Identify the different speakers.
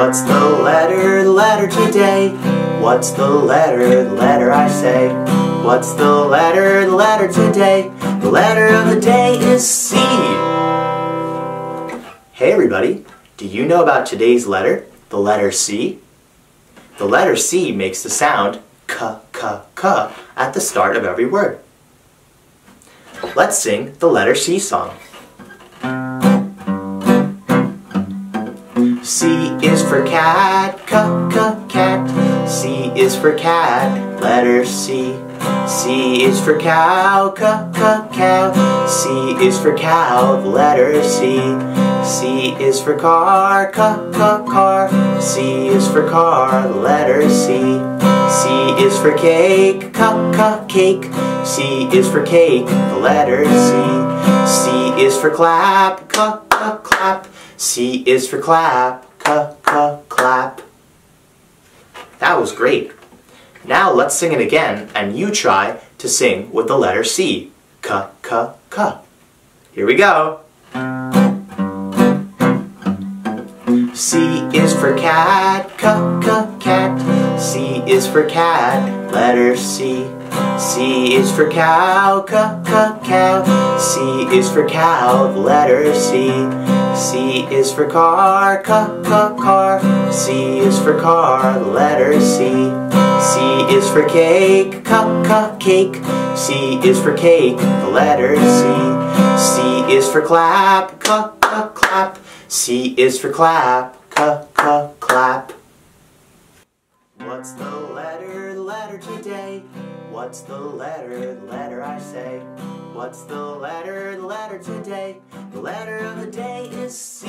Speaker 1: What's the letter, letter today? What's the letter, letter I say? What's the letter, letter today? The letter of the day is C. Hey everybody, do you know about today's letter, the letter C? The letter C makes the sound k, k, k at the start of every word. Let's sing the letter C song. Is for cat, k, k, cat. C is for cat, letter C. C is for cow, k, k, cow. C is for cow, letter C. C is for car, k, k, car. C is for car, letter C. C is for cake, k, k, cake. C is for cake, letter C. C is for clap, k, k, clap. C is for clap, clap. That was great. Now let's sing it again, and you try to sing with the letter C. Here we go. C is for cat, k, k, cat. C is for cat, letter C. C is for cow, k, k, cow. C is for cow, letter C. C is for car, k, k, car. C is for car, letter C. C is for cake, k, k, cake. C is for cake, the letter C. C is for clap, k, k, clap. C is for clap, k, k, clap. What's the letter, the letter today? What's the letter, the letter I say? What's the letter, the letter today? The letter of the day C.